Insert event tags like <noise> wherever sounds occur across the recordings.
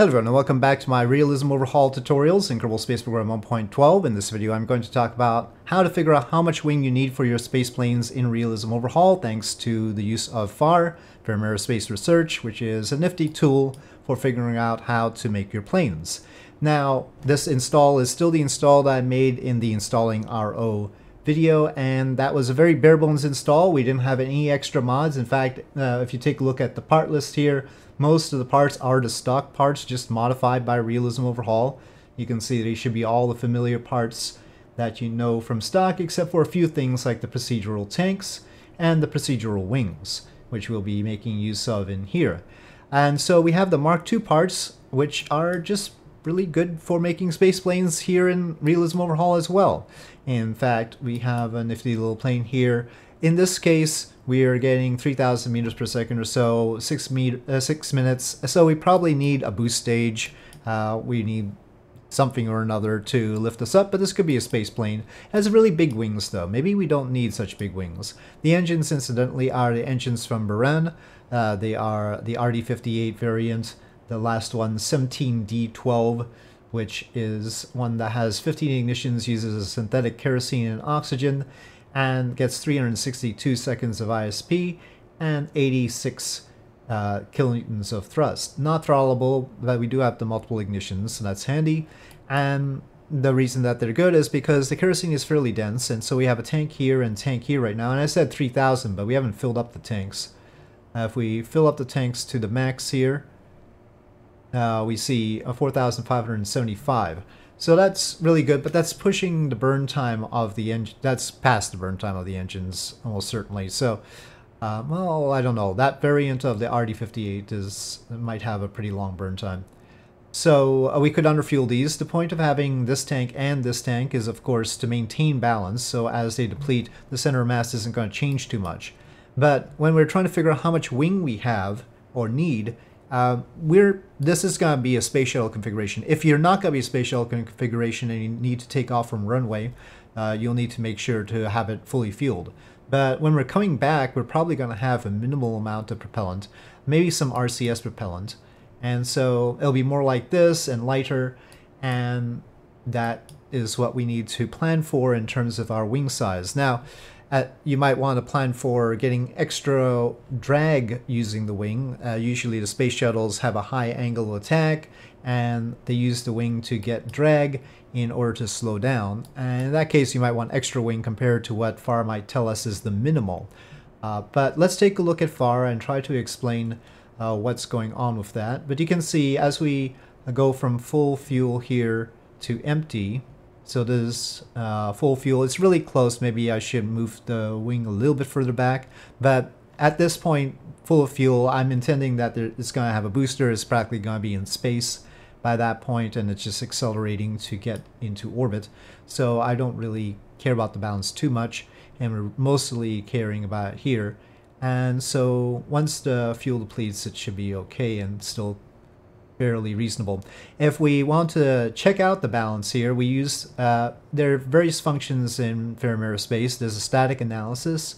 Hello everyone and welcome back to my Realism Overhaul tutorials in Kerbal Space Program 1.12. In this video I'm going to talk about how to figure out how much wing you need for your space planes in Realism Overhaul thanks to the use of FAR, Ferram Aerospace Research, which is a nifty tool for figuring out how to make your planes. Now this install is still the install that I made in the Installing RO video and that was a very bare bones install. We didn't have any extra mods. In fact, uh, if you take a look at the part list here, most of the parts are the stock parts, just modified by Realism Overhaul. You can see they should be all the familiar parts that you know from stock, except for a few things like the procedural tanks and the procedural wings, which we'll be making use of in here. And so we have the Mark II parts, which are just really good for making space planes here in Realism Overhaul as well. In fact, we have a nifty little plane here. In this case, we are getting 3,000 meters per second or so, six, uh, six minutes. So we probably need a boost stage. Uh, we need something or another to lift us up, but this could be a space plane. It has really big wings though. Maybe we don't need such big wings. The engines, incidentally, are the engines from Buran. Uh, they are the RD58 variant, the last one 17D12, which is one that has 15 ignitions, uses a synthetic kerosene and oxygen, and gets 362 seconds of ISP and 86 uh, kilonewtons of thrust. Not throttleable, but we do have the multiple ignitions, so that's handy. And the reason that they're good is because the kerosene is fairly dense, and so we have a tank here and tank here right now. And I said 3,000, but we haven't filled up the tanks. Uh, if we fill up the tanks to the max here, uh, we see a 4,575. So that's really good, but that's pushing the burn time of the engine. That's past the burn time of the engines, almost certainly. So, uh, well, I don't know. That variant of the RD58 is might have a pretty long burn time. So uh, we could underfuel these. The point of having this tank and this tank is, of course, to maintain balance. So as they deplete, the center of mass isn't going to change too much. But when we're trying to figure out how much wing we have or need, uh, we're this is going to be a space shuttle configuration. If you're not going to be a space shuttle configuration and you need to take off from runway, uh, you'll need to make sure to have it fully fueled. But when we're coming back, we're probably going to have a minimal amount of propellant, maybe some RCS propellant. And so it'll be more like this and lighter, and that is what we need to plan for in terms of our wing size. Now, at, you might want to plan for getting extra drag using the wing. Uh, usually the space shuttles have a high angle attack and they use the wing to get drag in order to slow down. And in that case you might want extra wing compared to what FAR might tell us is the minimal. Uh, but let's take a look at FAR and try to explain uh, what's going on with that. But you can see as we go from full fuel here to empty, so this uh, full fuel, it's really close. Maybe I should move the wing a little bit further back. But at this point, full of fuel, I'm intending that it's going to have a booster. It's practically going to be in space by that point, and it's just accelerating to get into orbit. So I don't really care about the balance too much, and we're mostly caring about it here. And so once the fuel depletes, it should be okay and still fairly reasonable. If we want to check out the balance here, we use, uh, there are various functions in Ferram space. There's a static analysis,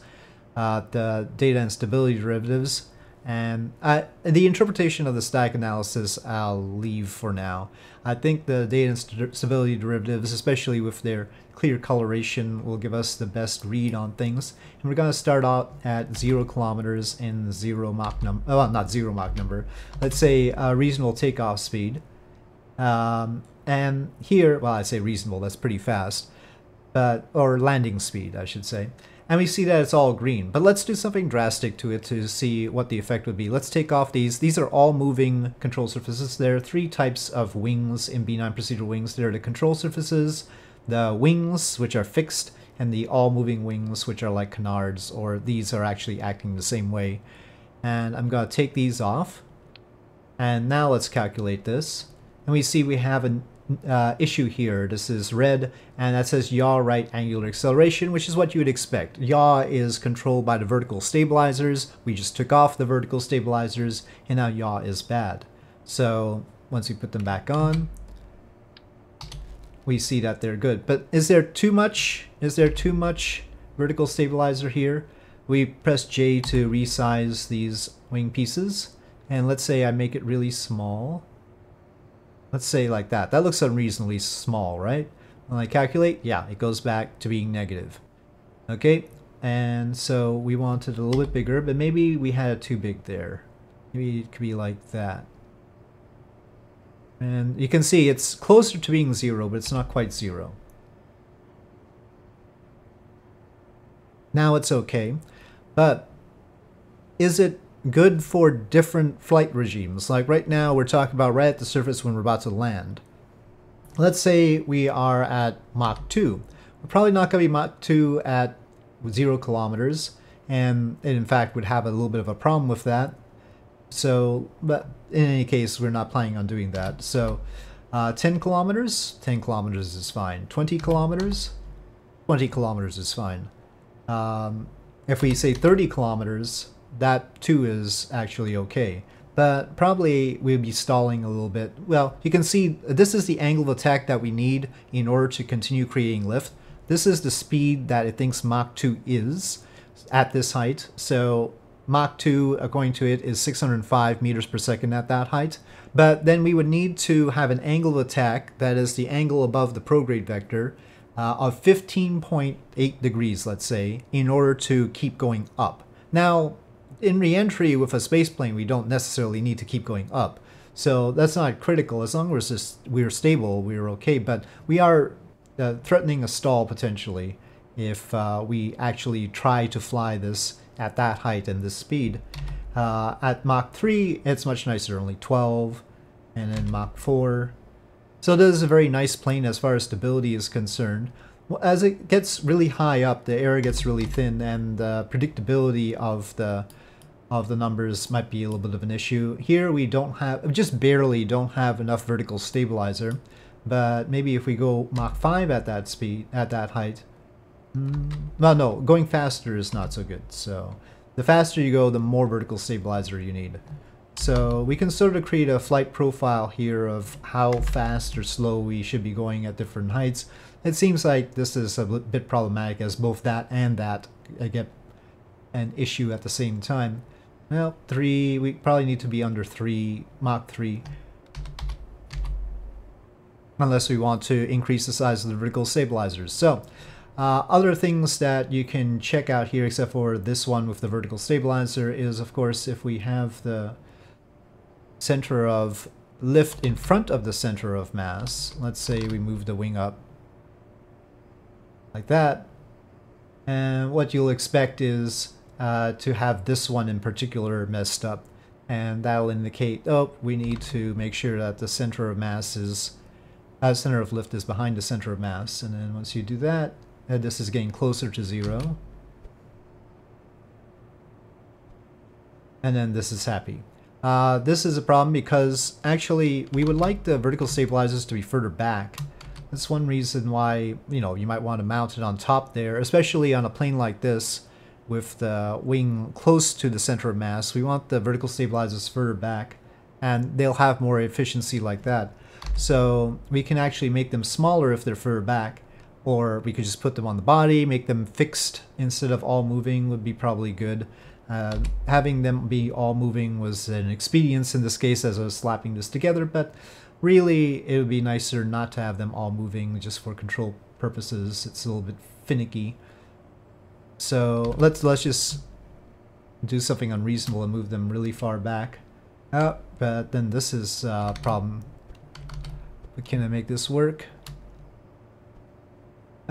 uh, the data and stability derivatives, and uh, the interpretation of the static analysis I'll leave for now. I think the data and stability derivatives, especially with their clear coloration, will give us the best read on things. And we're going to start out at zero kilometers in zero Mach number, well, not zero Mach number, let's say a reasonable takeoff speed. Um, and here, well, I say reasonable, that's pretty fast, but or landing speed, I should say and we see that it's all green. But let's do something drastic to it to see what the effect would be. Let's take off these. These are all moving control surfaces. There are three types of wings in B9 procedural wings. There are the control surfaces, the wings, which are fixed, and the all-moving wings, which are like canards, or these are actually acting the same way. And I'm going to take these off. And now let's calculate this. And we see we have an uh, issue here. This is red, and that says yaw right angular acceleration, which is what you would expect. Yaw is controlled by the vertical stabilizers. We just took off the vertical stabilizers, and now yaw is bad. So once we put them back on, we see that they're good. But is there too much? Is there too much vertical stabilizer here? We press J to resize these wing pieces. And let's say I make it really small. Let's say like that. That looks unreasonably small, right? When I calculate, yeah, it goes back to being negative. Okay, and so we want it a little bit bigger, but maybe we had it too big there. Maybe it could be like that. And you can see it's closer to being zero, but it's not quite zero. Now it's okay, but is it good for different flight regimes? Like right now, we're talking about right at the surface when we're about to land. Let's say we are at Mach 2. We're probably not going to be Mach 2 at zero kilometers, and it in fact would have a little bit of a problem with that. So, but in any case, we're not planning on doing that. So, uh, 10 kilometers, 10 kilometers is fine. 20 kilometers, 20 kilometers is fine. Um, if we say 30 kilometers, that too is actually okay. But probably we'd be stalling a little bit. Well, you can see this is the angle of attack that we need in order to continue creating lift. This is the speed that it thinks Mach 2 is at this height. So Mach 2, according to it, is 605 meters per second at that height. But then we would need to have an angle of attack, that is the angle above the prograde vector, uh, of 15.8 degrees, let's say, in order to keep going up. Now, in reentry with a spaceplane, we don't necessarily need to keep going up. So that's not critical. As long as we're stable, we're okay. But we are uh, threatening a stall potentially if uh, we actually try to fly this at that height and this speed. Uh, at Mach 3, it's much nicer, only 12, and then Mach 4. So this is a very nice plane as far as stability is concerned. As it gets really high up, the air gets really thin, and the predictability of the of the numbers might be a little bit of an issue. Here we don't have, just barely don't have enough vertical stabilizer, but maybe if we go Mach 5 at that speed, at that height, Mm. well no, going faster is not so good, so the faster you go, the more vertical stabilizer you need. So we can sort of create a flight profile here of how fast or slow we should be going at different heights. It seems like this is a bit problematic as both that and that uh, get an issue at the same time. Well, three, we probably need to be under three, Mach 3. Unless we want to increase the size of the vertical stabilizers. So, uh, other things that you can check out here, except for this one with the vertical stabilizer, is of course if we have the center of lift in front of the center of mass, let's say we move the wing up like that, and what you'll expect is uh, to have this one in particular messed up. And that'll indicate, oh, we need to make sure that the center of mass is, uh, center of lift is behind the center of mass. And then once you do that, uh, this is getting closer to zero. And then this is happy. Uh, this is a problem because actually we would like the vertical stabilizers to be further back. That's one reason why, you know, you might want to mount it on top there, especially on a plane like this with the wing close to the center of mass. We want the vertical stabilizers further back and they'll have more efficiency like that. So we can actually make them smaller if they're further back or we could just put them on the body, make them fixed instead of all moving would be probably good. Uh, having them be all moving was an expedience in this case as I was slapping this together, but really it would be nicer not to have them all moving just for control purposes. It's a little bit finicky. So let's let's just do something unreasonable and move them really far back. Oh, but then this is a problem. But can I make this work?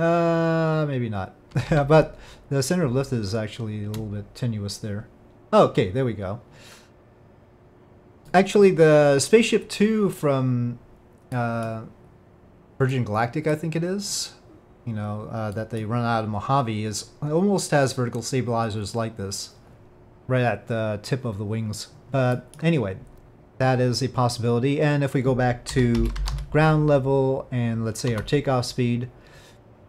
Uh, maybe not. <laughs> but the center of lift is actually a little bit tenuous there. Okay, there we go. Actually, the Spaceship 2 from uh, Virgin Galactic, I think it is, you know, uh, that they run out of Mojave is almost has vertical stabilizers like this, right at the tip of the wings. But anyway, that is a possibility. And if we go back to ground level and let's say our takeoff speed,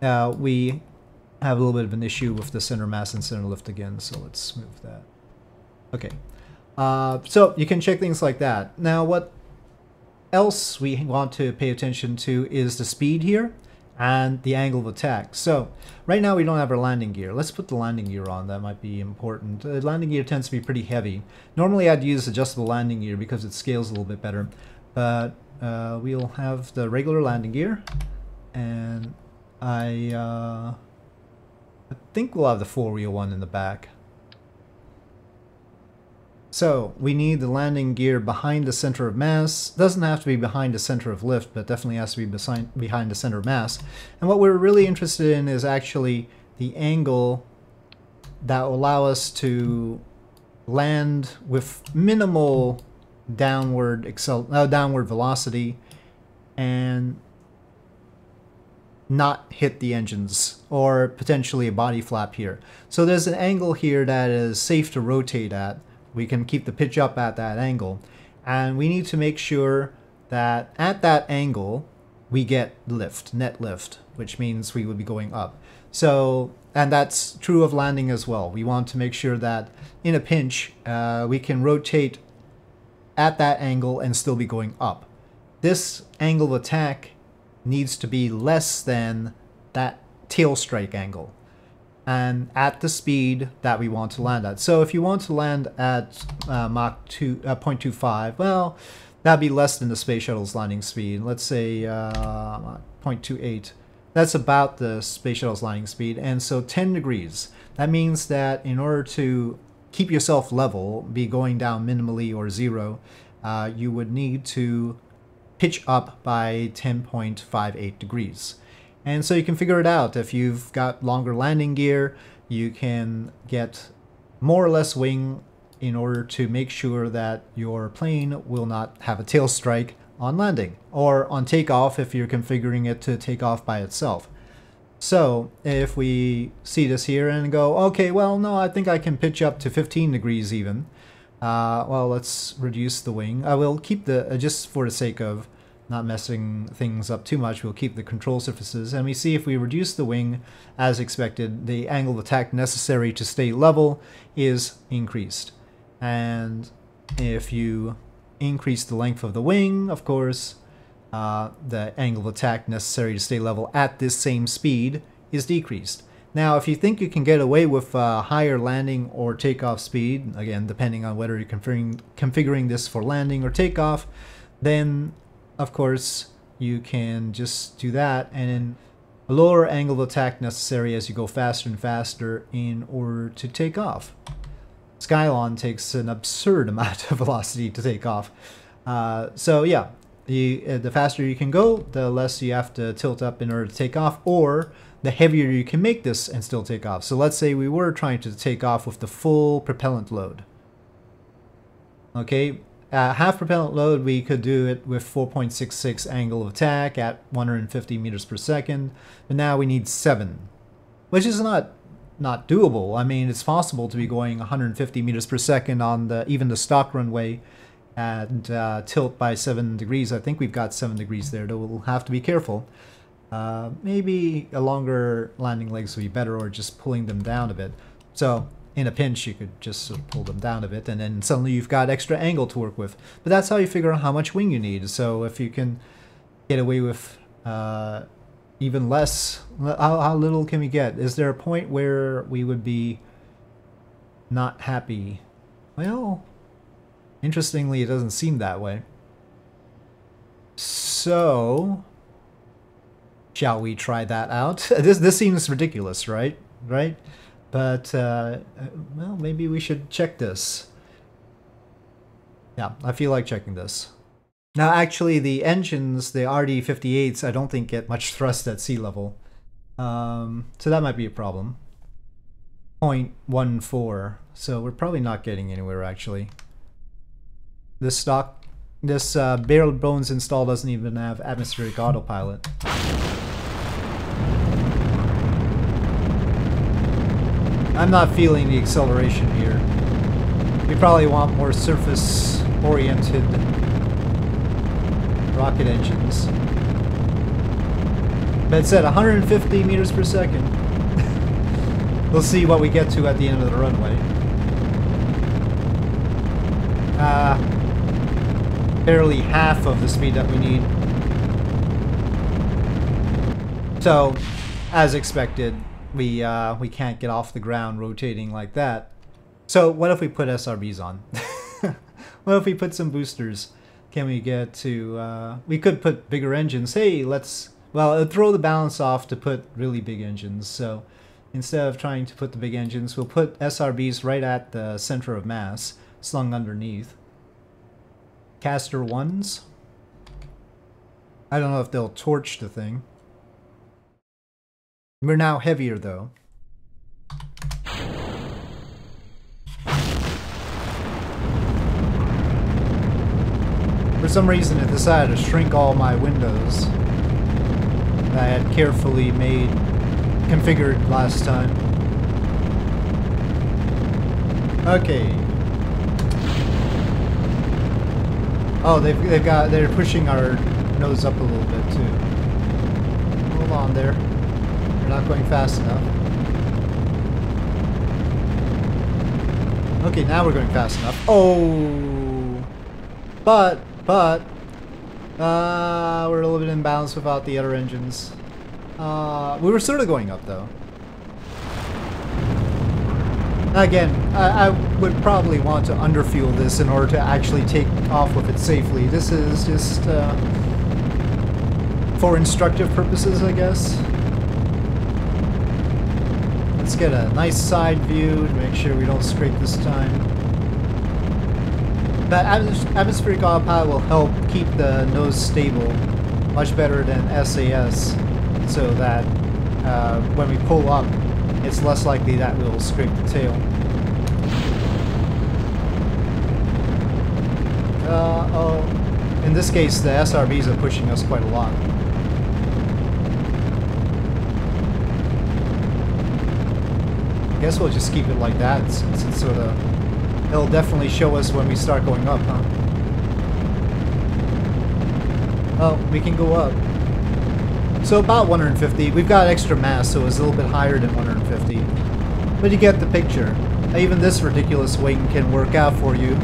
uh, we have a little bit of an issue with the center mass and center lift again. So let's move that. Okay. Uh, so you can check things like that. Now what else we want to pay attention to is the speed here and the angle of attack. So right now we don't have our landing gear. Let's put the landing gear on. That might be important. Uh, landing gear tends to be pretty heavy. Normally I'd use adjustable landing gear because it scales a little bit better. but uh, we'll have the regular landing gear, and I, uh, I think we'll have the four-wheel one in the back. So we need the landing gear behind the center of mass. Doesn't have to be behind the center of lift, but definitely has to be behind, behind the center of mass. And what we're really interested in is actually the angle that will allow us to land with minimal downward excel uh, downward velocity and not hit the engines or potentially a body flap here. So there's an angle here that is safe to rotate at. We can keep the pitch up at that angle. And we need to make sure that at that angle, we get lift, net lift, which means we would be going up. So, and that's true of landing as well. We want to make sure that in a pinch, uh, we can rotate at that angle and still be going up. This angle of attack needs to be less than that tail strike angle and at the speed that we want to land at. So if you want to land at uh, Mach 2, uh, 0.25, well, that'd be less than the space shuttle's landing speed. Let's say uh, 0.28. That's about the space shuttle's landing speed. And so 10 degrees. That means that in order to keep yourself level, be going down minimally or zero, uh, you would need to pitch up by 10.58 degrees. And so you can figure it out. If you've got longer landing gear, you can get more or less wing in order to make sure that your plane will not have a tail strike on landing or on takeoff if you're configuring it to take off by itself. So if we see this here and go, okay, well, no, I think I can pitch up to 15 degrees even. Uh, well, let's reduce the wing. I will keep the, uh, just for the sake of not messing things up too much, we'll keep the control surfaces. And we see if we reduce the wing as expected, the angle of attack necessary to stay level is increased. And if you increase the length of the wing, of course, uh, the angle of attack necessary to stay level at this same speed is decreased. Now, if you think you can get away with uh, higher landing or takeoff speed, again, depending on whether you're configuring, configuring this for landing or takeoff, then, of course, you can just do that and a lower angle of attack necessary as you go faster and faster in order to take off. Skylon takes an absurd <laughs> amount of velocity to take off. Uh, so yeah, the, uh, the faster you can go, the less you have to tilt up in order to take off, or the heavier you can make this and still take off. So let's say we were trying to take off with the full propellant load. Okay, uh, half propellant load, we could do it with 4.66 angle of attack at 150 meters per second, but now we need 7, which is not not doable. I mean, it's possible to be going 150 meters per second on the even the stock runway and uh, tilt by 7 degrees. I think we've got 7 degrees there, though we'll have to be careful. Uh, maybe a longer landing legs would be better, or just pulling them down a bit. So in a pinch, you could just sort of pull them down a bit, and then suddenly you've got extra angle to work with. But that's how you figure out how much wing you need. So if you can get away with uh, even less, how, how little can we get? Is there a point where we would be not happy? Well, Interestingly, it doesn't seem that way. So, shall we try that out? <laughs> this this seems ridiculous, right? Right? But uh, well, maybe we should check this. Yeah, I feel like checking this. Now, actually, the engines, the RD58s, I don't think get much thrust at sea level. Um, so that might be a problem. 0.14, so we're probably not getting anywhere, actually. This stock, this uh, barrel bones install doesn't even have atmospheric autopilot. I'm not feeling the acceleration here. We probably want more surface-oriented rocket engines. But it said 150 meters per second. <laughs> we'll see what we get to at the end of the runway. Uh, barely half of the speed that we need. So, as expected, we uh, we can't get off the ground rotating like that. So what if we put SRBs on? <laughs> what if we put some boosters? can we get to, uh, we could put bigger engines. Hey, let's, well, it throw the balance off to put really big engines. So instead of trying to put the big engines, we'll put SRBs right at the center of mass, slung underneath. Castor ones. I don't know if they'll torch the thing. We're now heavier though. For some reason it decided to shrink all my windows that I had carefully made, configured last time. Okay. Oh, they've, they've got, they're pushing our nose up a little bit too. Hold on there. We're not going fast enough. Okay, now we're going fast enough. Oh! But but, uh, we're a little bit in balance without the other engines. Uh, we were sort of going up though. Again, I, I, would probably want to underfuel this in order to actually take off with it safely. This is just uh, for instructive purposes, I guess. Let's get a nice side view to make sure we don't scrape this time. That atmospheric autopilot will help keep the nose stable much better than SAS so that uh, when we pull up it's less likely that we'll scrape the tail. Uh, oh, in this case the SRBs are pushing us quite a lot. I guess we'll just keep it like that since it's sort of It'll definitely show us when we start going up, huh? Oh, we can go up. So about 150. We've got extra mass, so it's a little bit higher than 150. But you get the picture. Even this ridiculous wing can work out for you.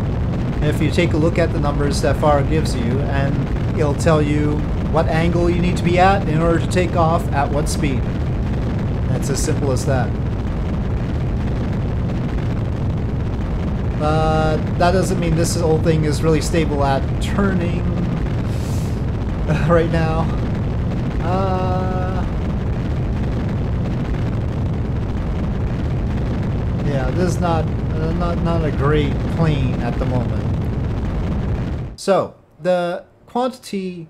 If you take a look at the numbers that FAR gives you, and it'll tell you what angle you need to be at in order to take off at what speed. It's as simple as that. But that doesn't mean this whole thing is really stable at turning <laughs> right now. Uh, yeah, this is not, uh, not, not a great plane at the moment. So, the quantity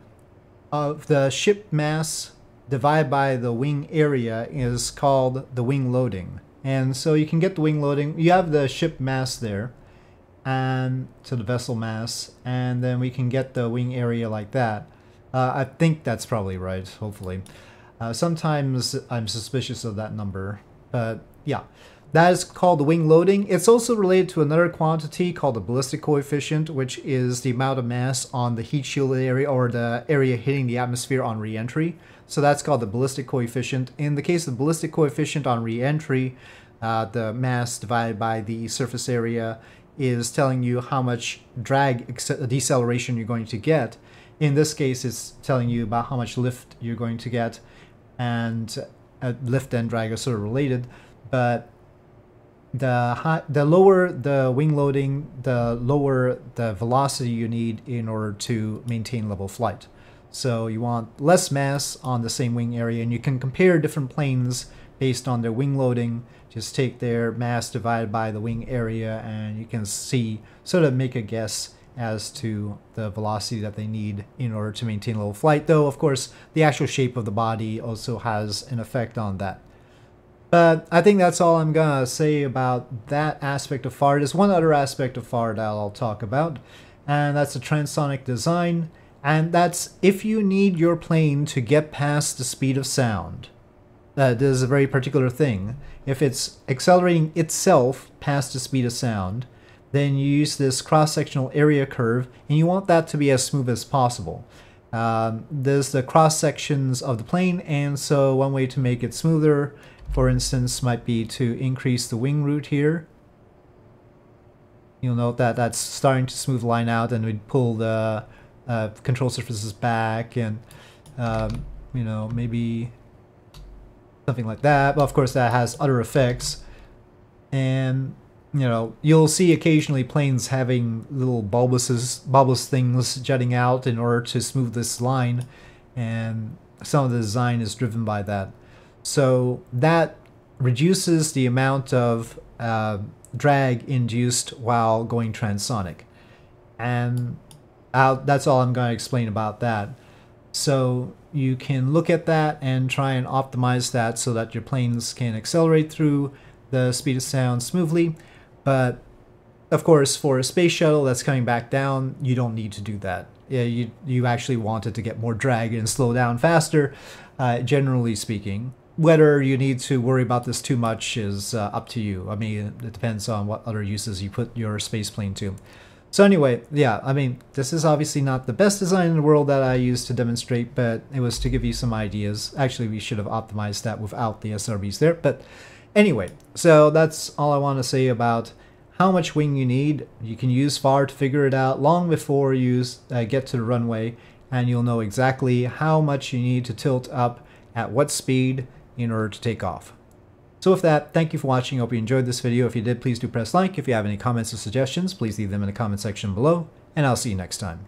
of the ship mass divided by the wing area is called the wing loading. And so you can get the wing loading. You have the ship mass there and to the vessel mass, and then we can get the wing area like that. Uh, I think that's probably right, hopefully. Uh, sometimes I'm suspicious of that number, but yeah. That is called the wing loading. It's also related to another quantity called the ballistic coefficient, which is the amount of mass on the heat shielded area or the area hitting the atmosphere on reentry. So that's called the ballistic coefficient. In the case of the ballistic coefficient on reentry, uh, the mass divided by the surface area is telling you how much drag deceleration you're going to get. In this case, it's telling you about how much lift you're going to get, and uh, lift and drag are sort of related, but the high, the lower the wing loading, the lower the velocity you need in order to maintain level flight. So you want less mass on the same wing area, and you can compare different planes based on their wing loading just take their mass divided by the wing area and you can see, sort of make a guess as to the velocity that they need in order to maintain level flight, though of course the actual shape of the body also has an effect on that. But I think that's all I'm gonna say about that aspect of FAR. There's one other aspect of FAR that I'll talk about, and that's the transonic design, and that's if you need your plane to get past the speed of sound. Uh, this is a very particular thing. If it's accelerating itself past the speed of sound, then you use this cross-sectional area curve, and you want that to be as smooth as possible. Um, there's the cross sections of the plane, and so one way to make it smoother, for instance, might be to increase the wing root here. You'll note that that's starting to smooth line out, and we'd pull the uh, control surfaces back, and um, you know maybe something like that. But of course, that has other effects. And you know, you'll see occasionally planes having little bulbous, bulbous things jutting out in order to smooth this line, and some of the design is driven by that. So that reduces the amount of uh, drag induced while going transonic. And I'll, that's all I'm going to explain about that. So you can look at that and try and optimize that so that your planes can accelerate through the speed of sound smoothly. But of course, for a space shuttle that's coming back down, you don't need to do that. Yeah, you, you actually want it to get more drag and slow down faster, uh, generally speaking. Whether you need to worry about this too much is uh, up to you. I mean, it depends on what other uses you put your space plane to. So anyway, yeah, I mean, this is obviously not the best design in the world that I used to demonstrate, but it was to give you some ideas. Actually, we should have optimized that without the SRBs there, but anyway, so that's all I want to say about how much wing you need. You can use FAR to figure it out long before you uh, get to the runway, and you'll know exactly how much you need to tilt up at what speed in order to take off. So with that, thank you for watching. I hope you enjoyed this video. If you did, please do press like. If you have any comments or suggestions, please leave them in the comment section below, and I'll see you next time.